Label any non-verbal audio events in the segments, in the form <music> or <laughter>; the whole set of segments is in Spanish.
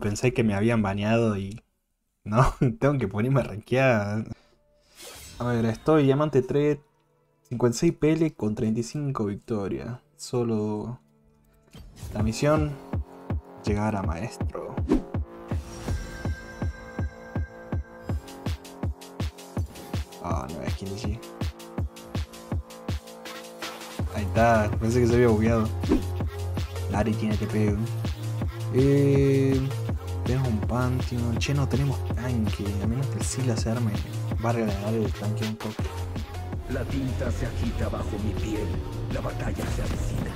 pensé que me habían baneado y... No, <laughs> tengo que ponerme a rankear. A ver, estoy diamante 3, 56 PL con 35 victorias. Solo la misión, llegar a maestro. Ah, no es Kinichi. Ahí está, pensé que se había bugueado. Lari tiene TP. Eh, tenemos un Pantheon. Che, no tenemos tanque. A menos que el Sila se arme. Va a regalar el tanque un poco. La tinta se agita bajo mi piel. La batalla se avecina.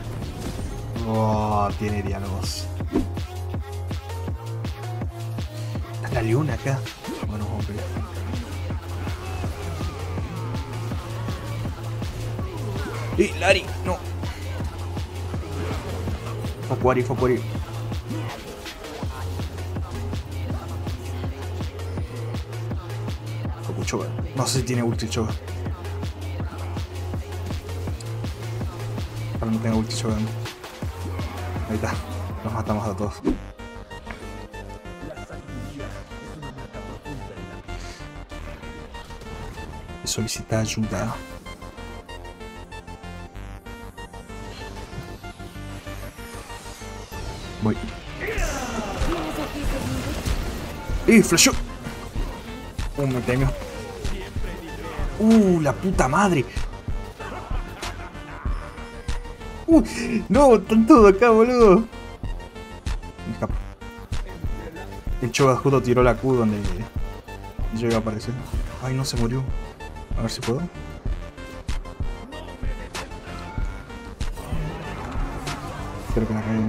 Oh, tiene diálogos. Está la acá. Bueno, pelear. ¡Eh, Lari! ¡No! Focuari, Focuari. No sé si tiene ulti Choga. Para no tenga ulti Choga. Ahí está. Nos matamos a todos. Solicita ayuda. Voy. ¡Eh, flashó! Uh, me temió. ¡Uh, la puta madre! ¡Uh! ¡No! Están todos acá, boludo. El Choga justo tiró la Q donde yo iba a aparecer. Ay, no se murió. A ver si puedo. Espero que la caiga,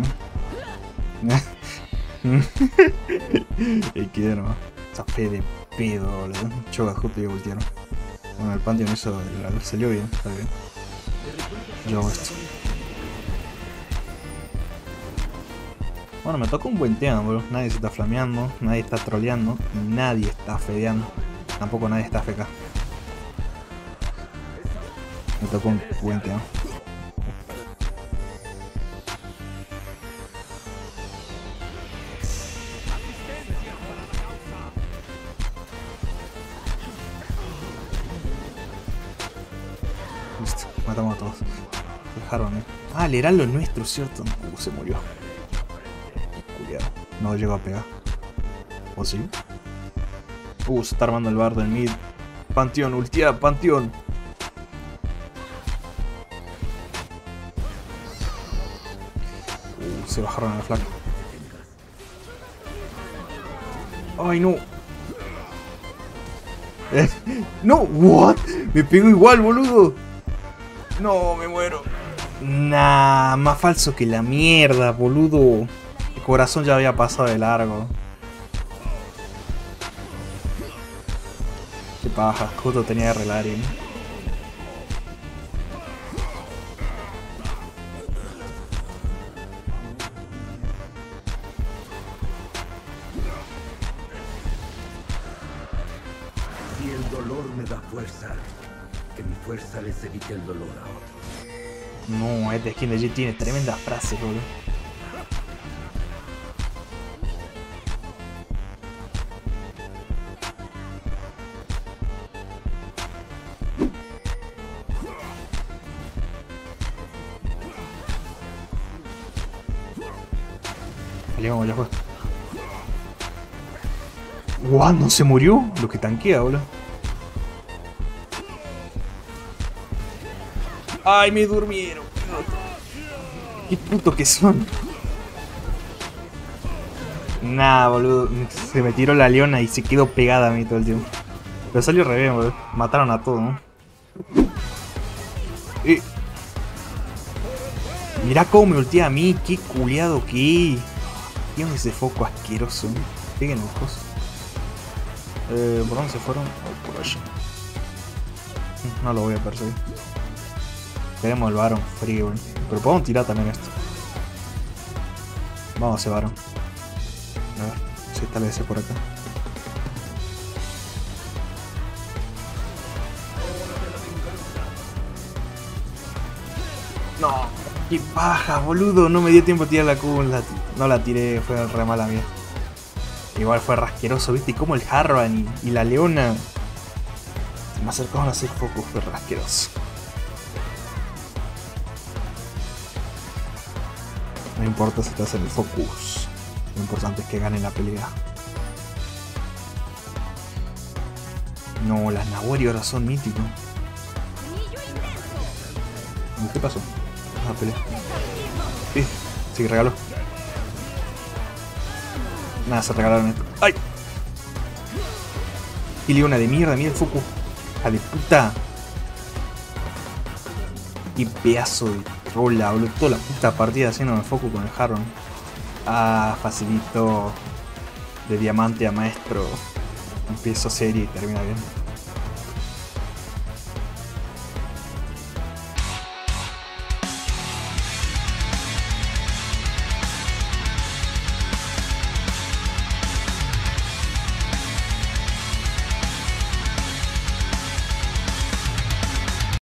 ¿no? <laughs> y. Esa fe de pedo, boludo. Choga justo y voltearon. Bueno, el Pantheon hizo. el- salió bien, está bien. Yo hago esto. Bueno, me tocó un buen tema, boludo. Nadie se está flameando, nadie está troleando, y nadie está fedeando. Tampoco nadie está FK. Me tocó un buen tema. Matamos a todos. Dejaron, eh. Ah, el heraldo es nuestro, ¿cierto? Uh, se murió. Cuidado. No llegó a pegar. ¿O sí? Uh, se está armando el bar del mid. Panteón, ultia, panteón. Uh, se bajaron a la. Ay, no. <laughs> No, what? Me pegó igual, boludo. No, me muero. Nah, más falso que la mierda, boludo. El corazón ya había pasado de largo. Qué paja, justo tenía que arreglar y... Si el dolor me da fuerza, que mi fuerza les evite el dolor a otros. No, este skin de G tiene tremendas frases, boludo. Salimos, ya fue. Guau, no se murió. Lo que tanquea, boludo. Ay, me durmieron. Qué puto que son. Nah, boludo. Se me tiró la leona y se quedó pegada a mí todo el tiempo. Pero salió re bien, boludo. Mataron a todos, ¿no? Eh. Mirá cómo me ultea a mí. Qué culiado que. ¿Qué es ese foco asqueroso? Peguen los cosas. Eh, ¿Por dónde se fueron? Oh, por allá. No lo voy a perseguir. Tenemos el Baron frío. Pero podemos tirar también esto. Vamos a ese Baron. A ver, el ese por acá. No, qué paja, boludo. No me dio tiempo a tirar la Q. la no la tiré, fue re mala mía. igual fue rasqueroso, ¿viste? Y como el Harvan y, y la Leona se me acercaron a hacer focus, fue rasqueroso. No importa si estás en el focus. Lo importante es que gane la pelea. No, las Nawari ahora son míticos. ¿Qué pasó? Ah, pelea. Sí, sí, regaló. Nada, se regalaron esto. ¡Ay! Y una de mierda, mira el foco. ¡A de puta! Y pedazo de rola, boludo. Toda la puta partida haciendo el foco con el Harron. Ah, facilito. De diamante a maestro. Empiezo serie y termina bien.